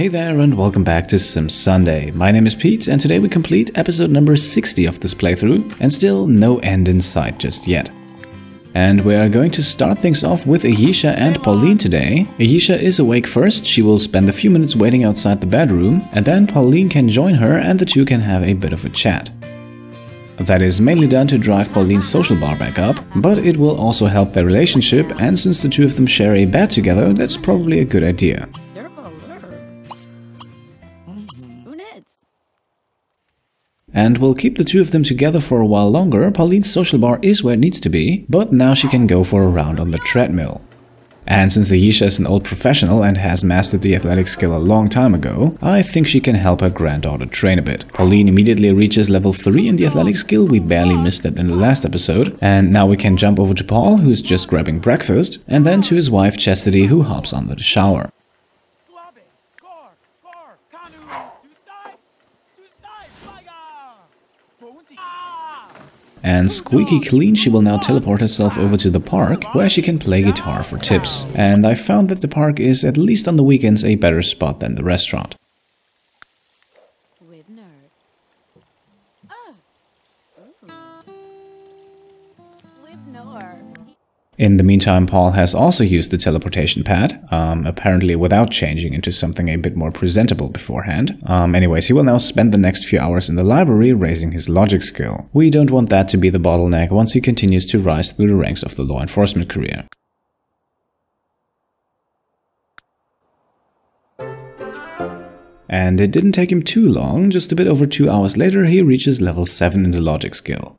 Hey there and welcome back to Sim Sunday. My name is Pete and today we complete episode number 60 of this playthrough and still no end in sight just yet. And we are going to start things off with Ayesha and Pauline today. Ayesha is awake first, she will spend a few minutes waiting outside the bedroom, and then Pauline can join her and the two can have a bit of a chat. That is mainly done to drive Pauline's social bar back up, but it will also help their relationship and since the two of them share a bed together, that's probably a good idea. And we'll keep the two of them together for a while longer, Pauline's social bar is where it needs to be, but now she can go for a round on the treadmill. And since Ayesha is an old professional and has mastered the athletic skill a long time ago, I think she can help her granddaughter train a bit. Pauline immediately reaches level 3 in the athletic skill, we barely missed that in the last episode, and now we can jump over to Paul, who's just grabbing breakfast, and then to his wife Chastity, who hops under the shower. And squeaky clean, she will now teleport herself over to the park, where she can play guitar for tips. And I found that the park is, at least on the weekends, a better spot than the restaurant. In the meantime, Paul has also used the teleportation pad, um, apparently without changing into something a bit more presentable beforehand. Um, anyways, he will now spend the next few hours in the library raising his logic skill. We don't want that to be the bottleneck once he continues to rise through the ranks of the law enforcement career. And it didn't take him too long, just a bit over two hours later he reaches level 7 in the logic skill.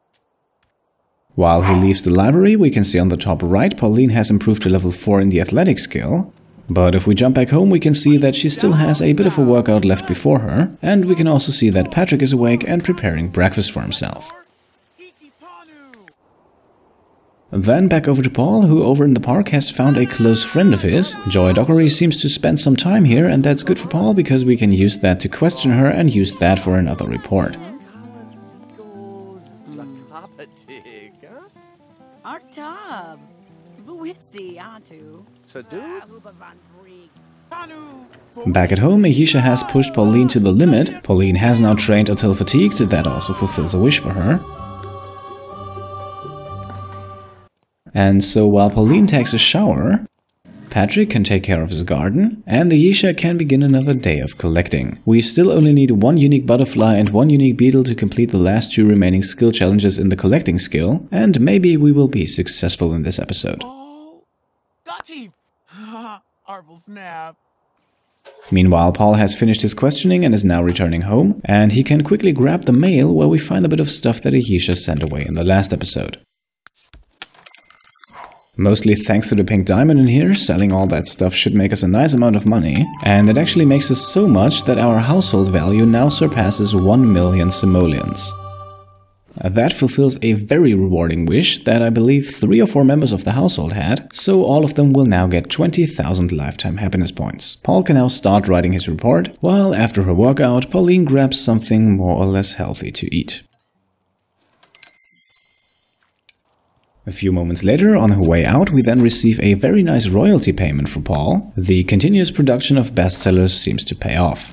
While he leaves the library, we can see on the top right Pauline has improved to level 4 in the athletic skill. But if we jump back home, we can see that she still has a bit of a workout left before her, and we can also see that Patrick is awake and preparing breakfast for himself. Then back over to Paul, who over in the park has found a close friend of his. Joy Dockery seems to spend some time here, and that's good for Paul because we can use that to question her and use that for another report. Back at home, Ayesha has pushed Pauline to the limit. Pauline has now trained until fatigued, that also fulfills a wish for her. And so while Pauline takes a shower, Patrick can take care of his garden, and Ayesha can begin another day of collecting. We still only need one unique butterfly and one unique beetle to complete the last two remaining skill challenges in the collecting skill, and maybe we will be successful in this episode. Snap. Meanwhile, Paul has finished his questioning and is now returning home, and he can quickly grab the mail where we find a bit of stuff that Ayesha sent away in the last episode. Mostly thanks to the pink diamond in here, selling all that stuff should make us a nice amount of money. And it actually makes us so much that our household value now surpasses 1 million simoleons. That fulfills a very rewarding wish that I believe three or four members of the household had, so all of them will now get 20,000 lifetime happiness points. Paul can now start writing his report, while after her workout, Pauline grabs something more or less healthy to eat. A few moments later, on her way out, we then receive a very nice royalty payment for Paul. The continuous production of bestsellers seems to pay off.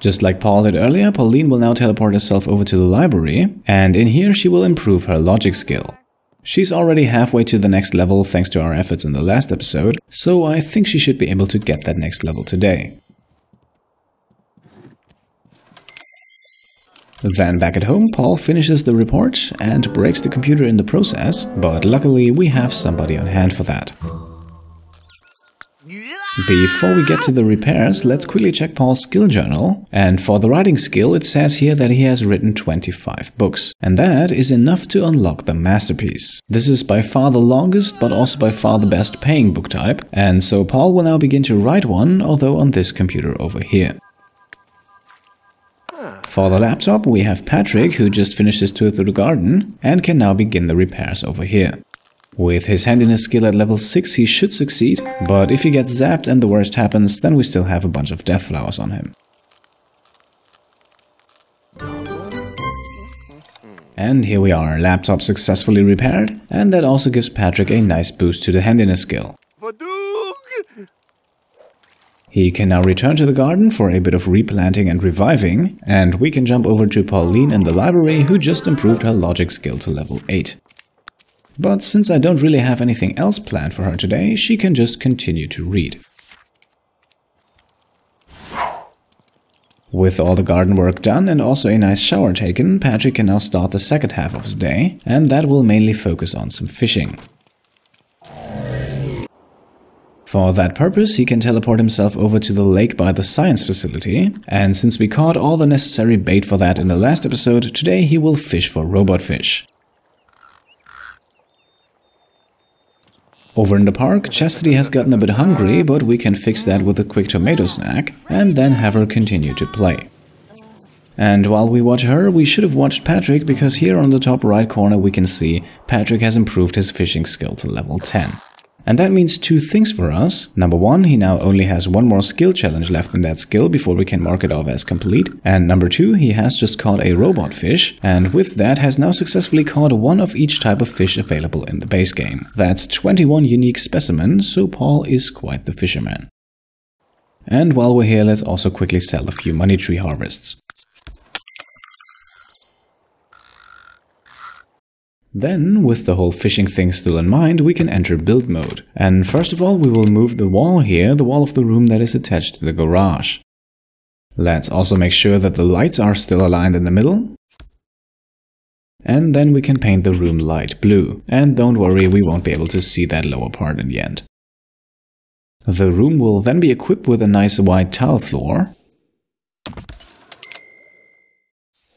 Just like Paul did earlier, Pauline will now teleport herself over to the library, and in here she will improve her logic skill. She's already halfway to the next level thanks to our efforts in the last episode, so I think she should be able to get that next level today. Then back at home, Paul finishes the report and breaks the computer in the process, but luckily we have somebody on hand for that. Before we get to the repairs, let's quickly check Paul's skill journal. And for the writing skill, it says here that he has written 25 books. And that is enough to unlock the masterpiece. This is by far the longest, but also by far the best paying book type. And so Paul will now begin to write one, although on this computer over here. For the laptop, we have Patrick, who just finished his tour through the garden and can now begin the repairs over here. With his handiness skill at level 6 he should succeed, but if he gets zapped and the worst happens, then we still have a bunch of death flowers on him. And here we are, laptop successfully repaired, and that also gives Patrick a nice boost to the handiness skill. He can now return to the garden for a bit of replanting and reviving, and we can jump over to Pauline in the library who just improved her logic skill to level 8. But since I don't really have anything else planned for her today, she can just continue to read. With all the garden work done and also a nice shower taken, Patrick can now start the second half of his day, and that will mainly focus on some fishing. For that purpose, he can teleport himself over to the lake by the science facility, and since we caught all the necessary bait for that in the last episode, today he will fish for robot fish. Over in the park, Chastity has gotten a bit hungry, but we can fix that with a quick tomato snack, and then have her continue to play. And while we watch her, we should have watched Patrick because here on the top right corner we can see Patrick has improved his fishing skill to level 10. And that means two things for us. Number one, he now only has one more skill challenge left in that skill before we can mark it off as complete. And number two, he has just caught a robot fish, and with that has now successfully caught one of each type of fish available in the base game. That's 21 unique specimens, so Paul is quite the fisherman. And while we're here, let's also quickly sell a few money tree harvests. Then, with the whole fishing thing still in mind, we can enter build mode. And first of all, we will move the wall here, the wall of the room that is attached to the garage. Let's also make sure that the lights are still aligned in the middle. And then we can paint the room light blue. And don't worry, we won't be able to see that lower part in the end. The room will then be equipped with a nice white tile floor.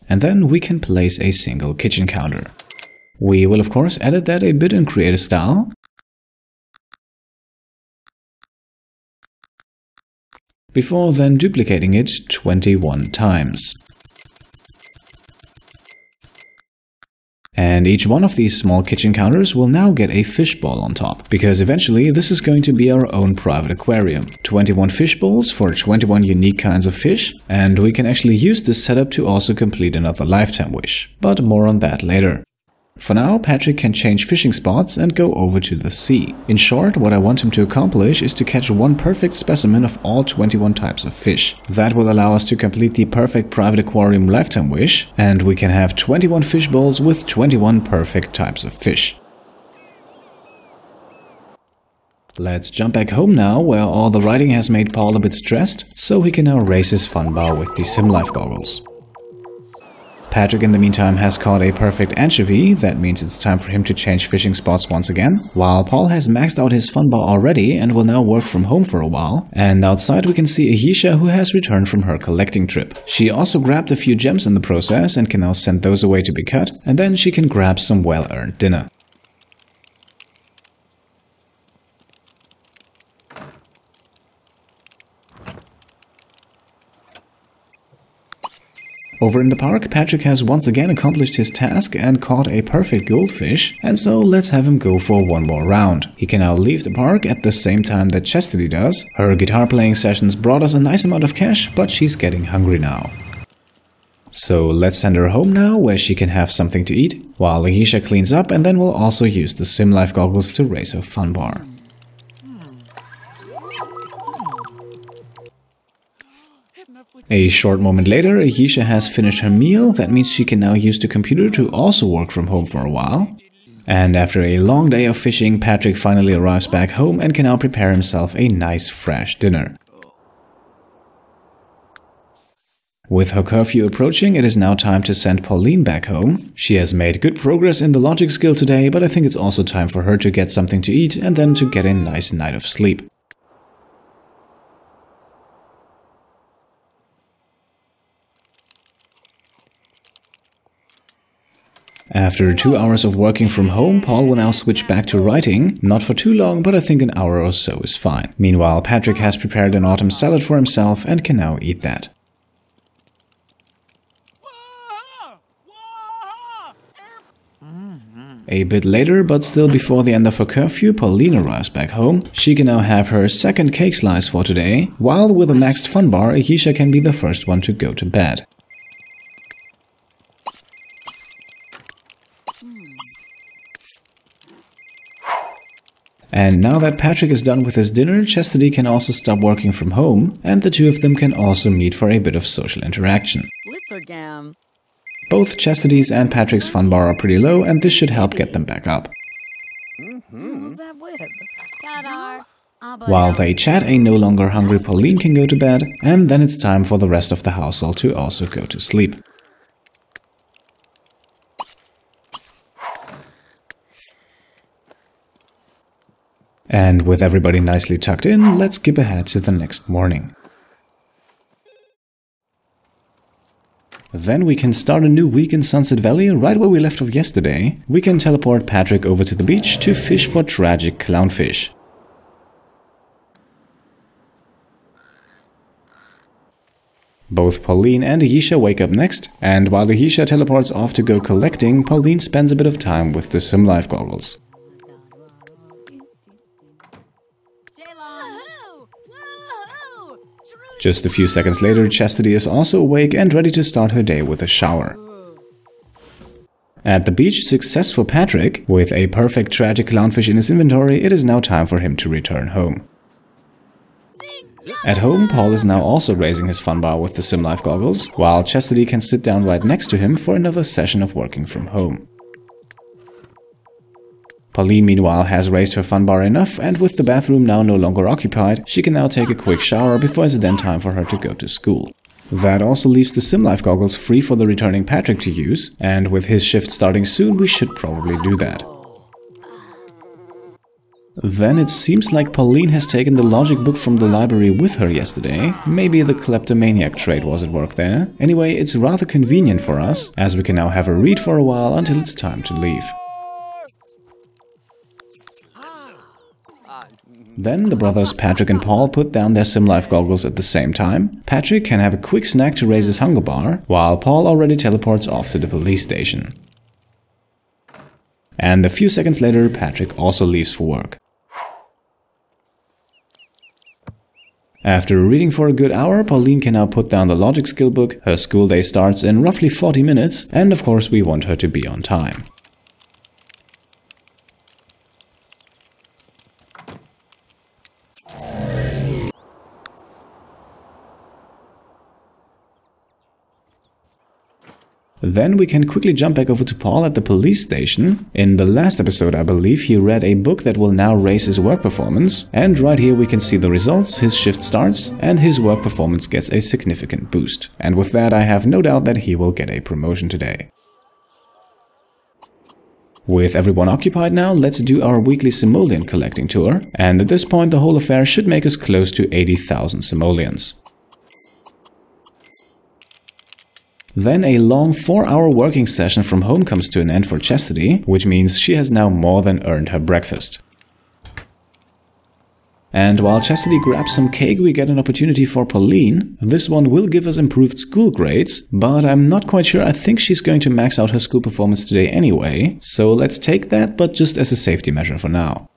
And then we can place a single kitchen counter. We will of course edit that a bit and create a style. Before then duplicating it 21 times. And each one of these small kitchen counters will now get a fishbowl on top, because eventually this is going to be our own private aquarium. 21 fish bowls for 21 unique kinds of fish, and we can actually use this setup to also complete another lifetime wish. But more on that later. For now, Patrick can change fishing spots and go over to the sea. In short, what I want him to accomplish is to catch one perfect specimen of all 21 types of fish. That will allow us to complete the perfect private aquarium lifetime wish, and we can have 21 fish bowls with 21 perfect types of fish. Let's jump back home now, where all the writing has made Paul a bit stressed, so he can now raise his fun bar with the SimLife goggles. Patrick in the meantime has caught a perfect anchovy, that means it's time for him to change fishing spots once again, while Paul has maxed out his fun bar already and will now work from home for a while. And outside we can see Ayesha who has returned from her collecting trip. She also grabbed a few gems in the process and can now send those away to be cut, and then she can grab some well-earned dinner. Over in the park, Patrick has once again accomplished his task and caught a perfect goldfish, and so let's have him go for one more round. He can now leave the park at the same time that Chastity does. Her guitar playing sessions brought us a nice amount of cash, but she's getting hungry now. So let's send her home now, where she can have something to eat, while Ayesha cleans up and then we'll also use the SimLife goggles to raise her fun bar. A short moment later, Ayesha has finished her meal, that means she can now use the computer to also work from home for a while. And after a long day of fishing, Patrick finally arrives back home and can now prepare himself a nice fresh dinner. With her curfew approaching, it is now time to send Pauline back home. She has made good progress in the logic skill today, but I think it's also time for her to get something to eat and then to get a nice night of sleep. After two hours of working from home, Paul will now switch back to writing. Not for too long, but I think an hour or so is fine. Meanwhile, Patrick has prepared an autumn salad for himself and can now eat that. A bit later, but still before the end of her curfew, Pauline arrives back home. She can now have her second cake slice for today, while with a maxed fun bar, Ayesha can be the first one to go to bed. And now that Patrick is done with his dinner, Chastity can also stop working from home, and the two of them can also meet for a bit of social interaction. Blitzergam. Both Chastity's and Patrick's fun bar are pretty low, and this should help get them back up. Who's that. While they chat, a no longer hungry Pauline can go to bed, and then it's time for the rest of the household to also go to sleep. And with everybody nicely tucked in, let's skip ahead to the next morning. Then we can start a new week in Sunset Valley right where we left off yesterday. We can teleport Patrick over to the beach to fish for tragic clownfish. Both Pauline and Ayesha wake up next, and while Ayesha teleports off to go collecting, Pauline spends a bit of time with the Sim Life goggles. Just a few seconds later, Chastity is also awake and ready to start her day with a shower. At the beach, success for Patrick. With a perfect tragic clownfish in his inventory, it is now time for him to return home. At home, Paul is now also raising his fun bar with the Sim Life goggles, while Chastity can sit down right next to him for another session of working from home. Pauline meanwhile has raised her fun bar enough and with the bathroom now no longer occupied, she can now take a quick shower before it's then time for her to go to school. That also leaves the SimLife goggles free for the returning Patrick to use, and with his shift starting soon we should probably do that. Then it seems like Pauline has taken the logic book from the library with her yesterday. Maybe the kleptomaniac trait was at work there. Anyway, it's rather convenient for us, as we can now have a read for a while until it's time to leave. Then the brothers Patrick and Paul put down their sim life goggles at the same time. Patrick can have a quick snack to raise his hunger bar, while Paul already teleports off to the police station. And a few seconds later, Patrick also leaves for work. After reading for a good hour, Pauline can now put down the logic skill book, her school day starts in roughly 40 minutes, and of course we want her to be on time. Then we can quickly jump back over to Paul at the police station. In the last episode, I believe, he read a book that will now raise his work performance. And right here we can see the results, his shift starts, and his work performance gets a significant boost. And with that, I have no doubt that he will get a promotion today. With everyone occupied now, let's do our weekly simoleon collecting tour. And at this point, the whole affair should make us close to 80,000 simoleons. Then a long 4-hour working session from home comes to an end for Chastity, which means she has now more than earned her breakfast. And while Chastity grabs some cake, we get an opportunity for Pauline. This one will give us improved school grades, but I'm not quite sure. I think she's going to max out her school performance today anyway. So let's take that, but just as a safety measure for now.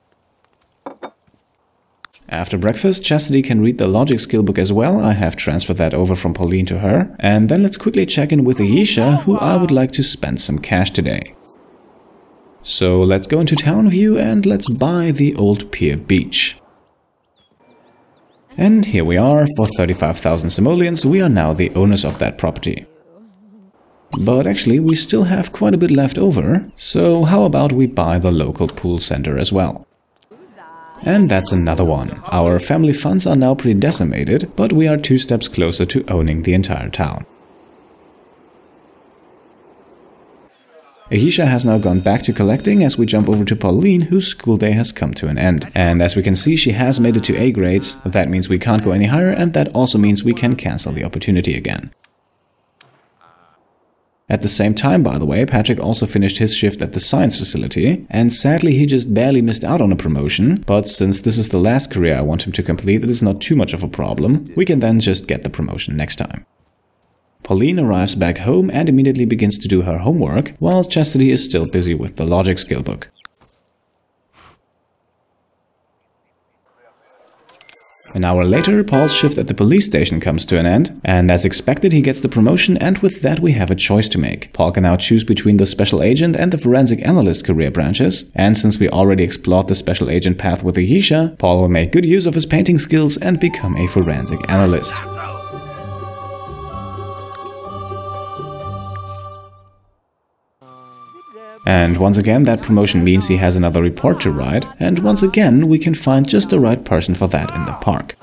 After breakfast, Chastity can read the logic skill book as well. I have transferred that over from Pauline to her. And then let's quickly check in with Ayesha, who I would like to spend some cash today. So let's go into Town View and let's buy the Old Pier Beach. And here we are, for 35,000 simoleons, we are now the owners of that property. But actually, we still have quite a bit left over, so how about we buy the local pool center as well? And that's another one. Our family funds are now pretty decimated, but we are two steps closer to owning the entire town. Ayesha has now gone back to collecting as we jump over to Pauline, whose school day has come to an end. And as we can see, she has made it to A grades. That means we can't go any higher, and that also means we can cancel the opportunity again. At the same time, by the way, Patrick also finished his shift at the science facility, and sadly he just barely missed out on a promotion, but since this is the last career I want him to complete, it is not too much of a problem. We can then just get the promotion next time. Pauline arrives back home and immediately begins to do her homework, while Chastity is still busy with the logic skill book. An hour later, Paul's shift at the police station comes to an end, and as expected, he gets the promotion, and with that, we have a choice to make. Paul can now choose between the special agent and the forensic analyst career branches, and since we already explored the special agent path with Ayesha, Paul will make good use of his painting skills and become a forensic analyst. And once again, that promotion means he has another report to write, and once again, we can find just the right person for that in the park.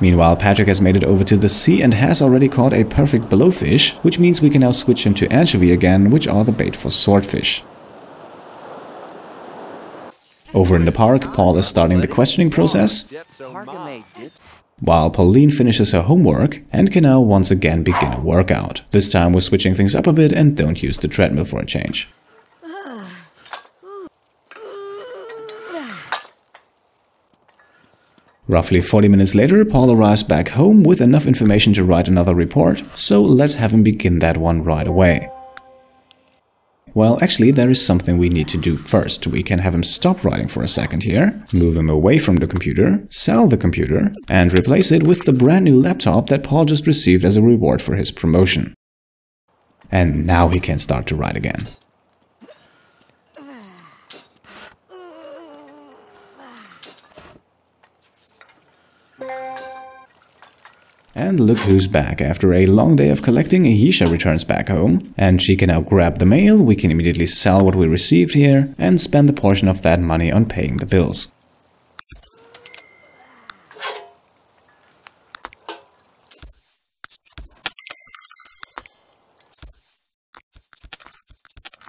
Meanwhile, Patrick has made it over to the sea and has already caught a perfect blowfish, which means we can now switch him to anchovy again, which are the bait for swordfish. Over in the park, Paul is starting the questioning process, while Pauline finishes her homework and can now once again begin a workout. This time we're switching things up a bit and don't use the treadmill for a change. Roughly 40 minutes later, Paul arrives back home with enough information to write another report, so let's have him begin that one right away. Well, actually, there is something we need to do first. We can have him stop writing for a second here, move him away from the computer, sell the computer, and replace it with the brand new laptop that Paul just received as a reward for his promotion. And now he can start to write again. And look who's back. After a long day of collecting, Ayesha returns back home. And she can now grab the mail, we can immediately sell what we received here, and spend a portion of that money on paying the bills.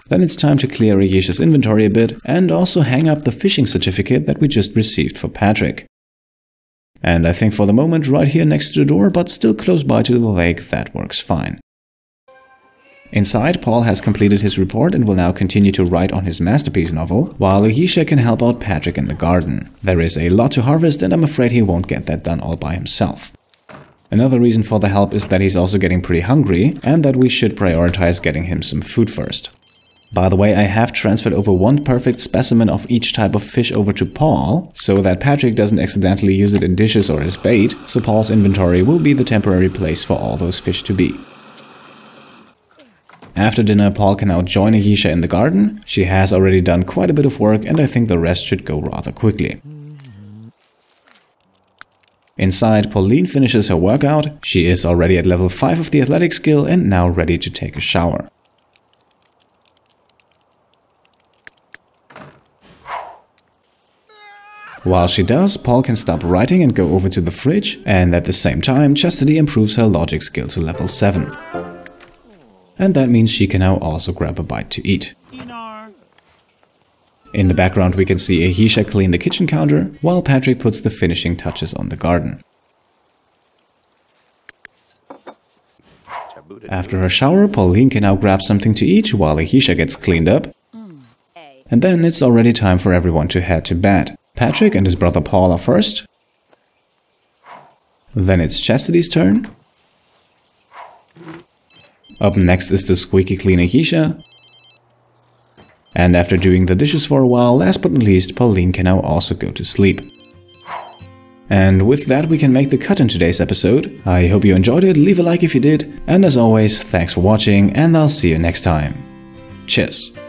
Then it's time to clear Ayesha's inventory a bit and also hang up the fishing certificate that we just received for Patrick. And I think for the moment right here next to the door, but still close by to the lake, that works fine. Inside, Paul has completed his report and will now continue to write on his masterpiece novel, while Ayesha can help out Patrick in the garden. There is a lot to harvest and I'm afraid he won't get that done all by himself. Another reason for the help is that he's also getting pretty hungry and that we should prioritize getting him some food first. By the way, I have transferred over one perfect specimen of each type of fish over to Paul, so that Patrick doesn't accidentally use it in dishes or as bait, so Paul's inventory will be the temporary place for all those fish to be. After dinner, Paul can now join Ayesha in the garden. She has already done quite a bit of work and I think the rest should go rather quickly. Inside, Pauline finishes her workout. She is already at level 5 of the athletic skill and now ready to take a shower. While she does, Paul can stop writing and go over to the fridge, and at the same time, Chastity improves her logic skill to level 7. And that means she can now also grab a bite to eat. In the background we can see Ayesha clean the kitchen counter, while Patrick puts the finishing touches on the garden. After her shower, Pauline can now grab something to eat while Ayesha gets cleaned up. And then it's already time for everyone to head to bed. Patrick and his brother Paul are first. Then it's Chastity's turn. Up next is the squeaky clean Ayesha. And after doing the dishes for a while, last but not least, Pauline can now also go to sleep. And with that we can make the cut in today's episode. I hope you enjoyed it, leave a like if you did, and as always, thanks for watching and I'll see you next time. Cheers!